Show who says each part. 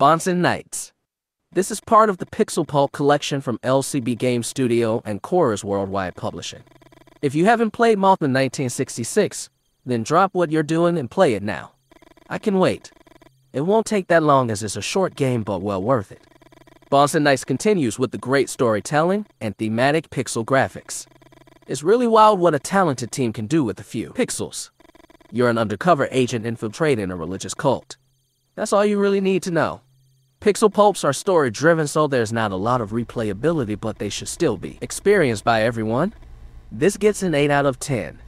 Speaker 1: Bahnsen Knights. This is part of the Pixel Pulp collection from LCB Game Studio and Chorus Worldwide Publishing. If you haven't played Mothman 1966, then drop what you're doing and play it now. I can wait. It won't take that long as it's a short game but well worth it. Bahnsen Knights continues with the great storytelling and thematic pixel graphics. It's really wild what a talented team can do with a few pixels. You're an undercover agent infiltrating a religious cult. That's all you really need to know. Pixel Pulps are story driven, so there's not a lot of replayability, but they should still be experienced by everyone. This gets an 8 out of 10.